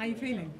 How are you feeling?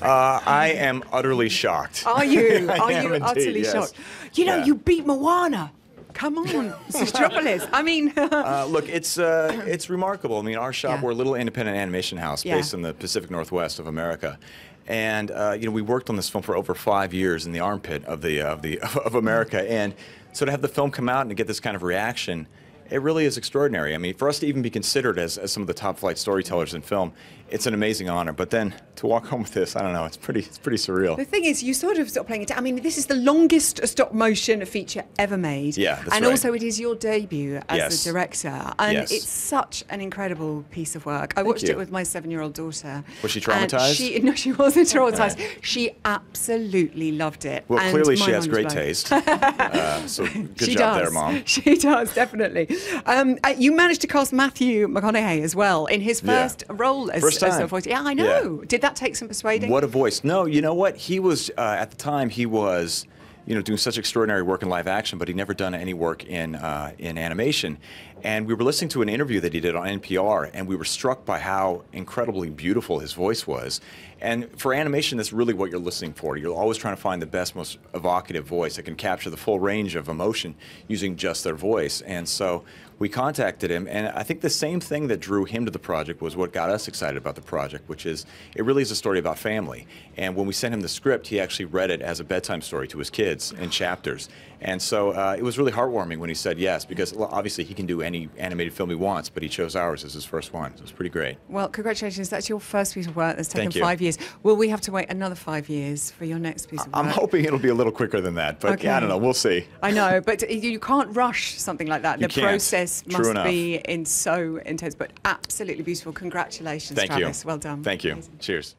Uh, I am utterly shocked. Are you? Are you indeed, utterly yes. shocked? You know, Yeah. you beat Moana. Come on, Zootropolis. I mean, Uh, look, it's uh, it's remarkable. I mean, our shop Yeah. we're a little independent animation house Yeah. based in the Pacific Northwest of America, and uh, you know we worked on this film for over five years in the armpit of the of the of America, and so to have the film come out and to get this kind of reaction. It really is extraordinary. I mean, for us to even be considered as, as some of the top flight storytellers in film, it's an amazing honor. But then to walk home with this, I don't know, it's pretty it's pretty surreal. the thing is, you sort of stop playing it. down. I mean, this is the longest stop motion feature ever made. Yeah, that's and right. also it is your debut as Yes. the director, and Yes. it's such an incredible piece of work. I watched you. it with my seven-year-old daughter. Was she traumatized? She, no, she wasn't traumatized. She absolutely loved it. Well, clearly she has great blown. taste. uh, so good she job does. there, mom. She does definitely. Um, uh, you managed to cast Matthew McConaughey as well in his Yeah. first role as, First as a voice. Yeah, I know. Did that take some persuading? What a voice! No, you know what? He was uh, at the time. He was, you know, doing such extraordinary work in live action, but he'd never done any work in uh, in animation. And we were listening to an interview that he did on NPR, and we were struck by how incredibly beautiful his voice was. And for animation, that's really what you're listening for. You're always trying to find the best, most evocative voice that can capture the full range of emotion using just their voice. And so we contacted him, and I think the same thing that drew him to the project was what got us excited about the project, which is it really is a story about family. And when we sent him the script, he actually read it as a bedtime story to his kids in chapters. And so uh, it was really heartwarming when he said yes, because obviously he can do any animated film he wants, but he chose ours as his first one. So it was pretty great. Well, congratulations. That's your first piece of work that's taken five years. Will we have to wait another five years for your next piece of work? I'm hoping it'll be a little quicker than that, but yeah, I don't know. We'll see. I know, but you can't rush something like that. You the can't. process True must enough. be in so intense, but absolutely beautiful. Congratulations, Thank Travis. you. Well done. Thank you. Amazing. Cheers.